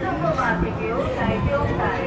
在中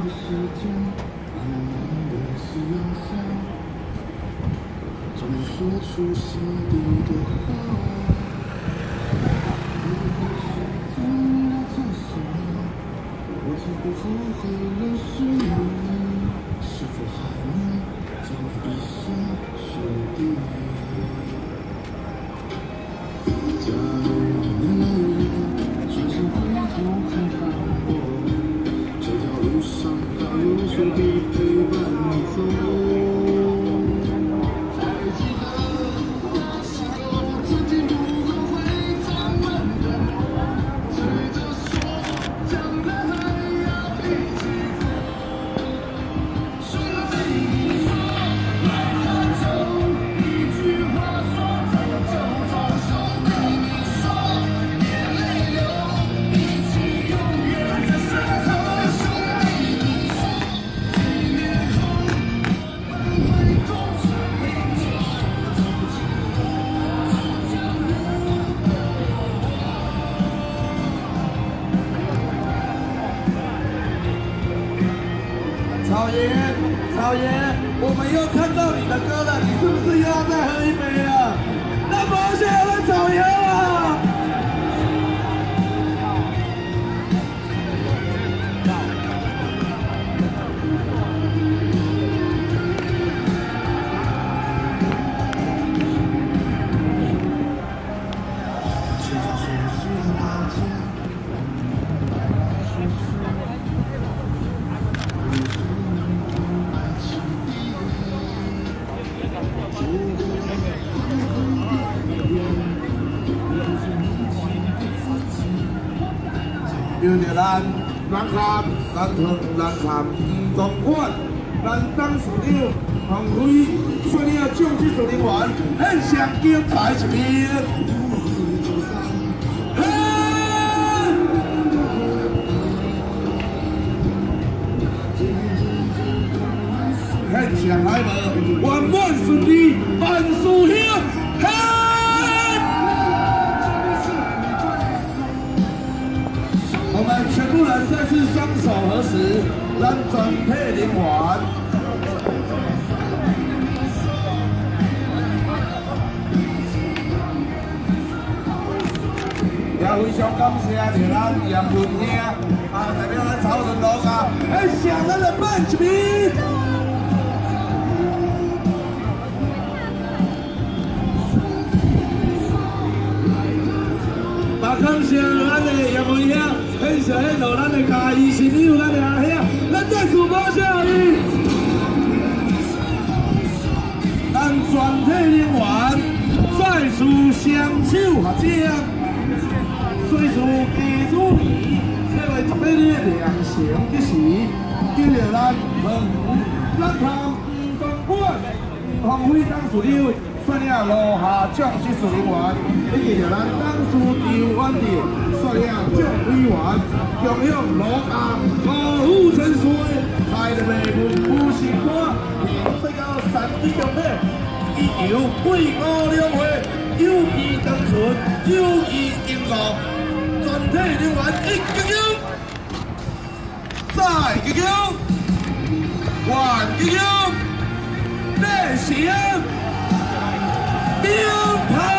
的时间，慢慢的夕阳下，终于说出心底的话。如果说从你来做什么，我从不后悔草爷，草爷，我们又看到你的歌了，你是不是又要再喝一杯啊？那么现在草爷了。走过黄昏的黑夜，我就是你情的自己。因着咱咱看咱唱咱唱不同款，咱当事长黄辉，所以要将这首人员很上精彩一面。上海无，圆满顺利，万事兴。嘿！我们全部人再次双手合十，让转配连环。也非常感谢着咱杨文兄，啊，代表咱草屯路啊，很向咱的办一面。谢咱的杨文兄，很谢谢咱的嘉义是你有咱的阿兄，咱再次报效伊。咱全体人员再次相手合掌，随时记住七月十八日良辰吉时，今日咱黄咱 tham 东莞黄飞当处长。率领罗下将技术人员，以及着咱当事长院的率领将委员，共享罗下保护陈水，开入的文武士官，最高三级奖励，以求贵高两会，友谊长存，友谊永固，全体人员一鞠躬，再鞠躬，万鞠躬，内行。Ian